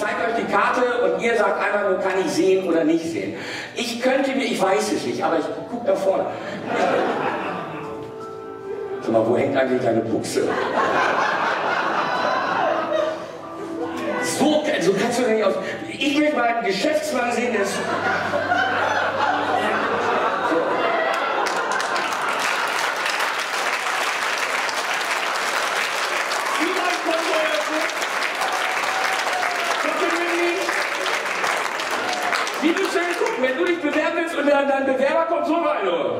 zeige euch die Karte und ihr sagt einfach nur, kann ich sehen oder nicht sehen. Ich könnte mir, ich weiß es nicht, aber ich gucke da vorne. Sag mal, wo hängt eigentlich deine Buchse? So, so kannst du nicht aus. Ich möchte mal einen Geschäftsmann sehen, der ist. Niemand kommt vorher zu. Kommt ihr mir nicht? Wie du schnell gucken, wenn du dich bewerben willst und dann dein Bewerber kommt so rein, oder?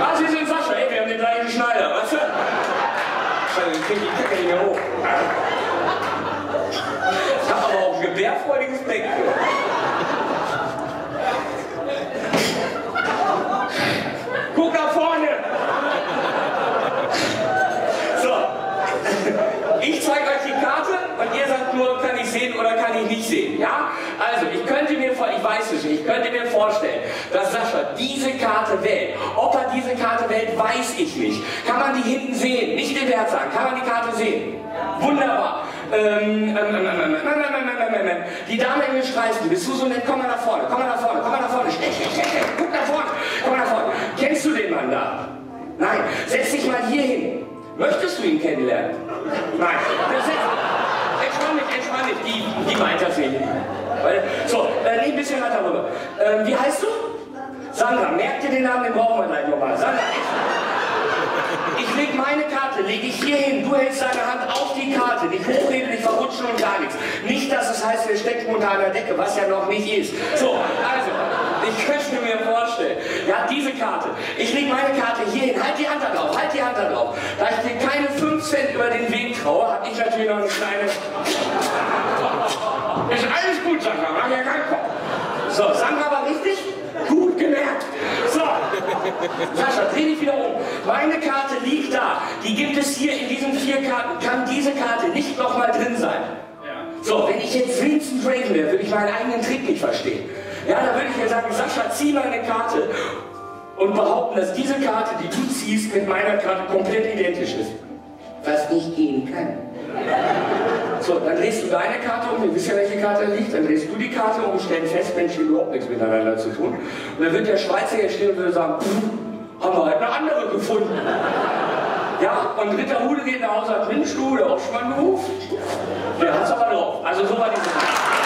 Ah, Sie sind Sascha, ey, wir haben den gleichen Schneider, weißt du? Scheiße, ich krieg die Kacke nicht mehr hoch. nicht sehen, ja? Also, ich könnte mir vor, ich weiß es nicht, ich könnte mir vorstellen, dass Sascha diese Karte wählt. Ob er diese Karte wählt, weiß ich nicht. Kann man die hinten sehen? Nicht den Wert sagen. Kann man die Karte sehen? Wunderbar. Die Dame in den Streifen, bist du so nett? Komm mal nach vorne, komm mal nach vorne, komm mal nach vorne. Stech, stech, stech, stech. guck nach vorne, komm mal nach vorne. Kennst du den Mann da? Nein. Setz dich mal hier hin. Möchtest du ihn kennenlernen? Nein. Entspann dich, entspann dich. Die, die. Weil, so, äh, ein bisschen weiter rüber. Ähm, wie heißt du? Sandra. Merk dir den Namen, den brauchen wir gleich nochmal. Sandra, ich, ich leg meine Karte, lege ich hier hin. Du hältst deine Hand auf die Karte. Nicht hochreden, nicht verrutschen und gar nichts. Nicht, dass es heißt, wir stecken unter einer Decke, was ja noch nicht ist. So, also, ich könnte mir vorstellen, ja, diese Karte. Ich lege meine Karte hier hin. Halt die Hand da drauf, halt die Hand da drauf. Da ich dir keine 5 Cent über den Weg traue, habe ich natürlich noch eine kleine... Ist alles gut, Sandra, mach ja keinen Kopf. So, Sandra war richtig? Gut gemerkt. So, Sascha, dreh dich wieder um. Meine Karte liegt da. Die gibt es hier in diesen vier Karten. Kann diese Karte nicht nochmal drin sein? So, wenn ich jetzt Vincent Draven wäre, würde ich meinen eigenen Trick nicht verstehen. Ja, da würde ich mir sagen, Sascha, zieh mal eine Karte und behaupten, dass diese Karte, die du ziehst, mit meiner Karte komplett identisch ist. Was nicht gehen kann. So, dann drehst du deine Karte um, wir wissen ja, welche Karte liegt, dann drehst du die Karte um und stellen fest, Mensch, die überhaupt nichts miteinander zu tun. Und dann wird der Schweizer hier stehen und würde sagen, pff, haben wir halt eine andere gefunden. Ja, und Ritter Hude geht nach Hause, hat Mensch, du, der Oschmann-Ruf, der hat's aber drauf. Also so war die Sache.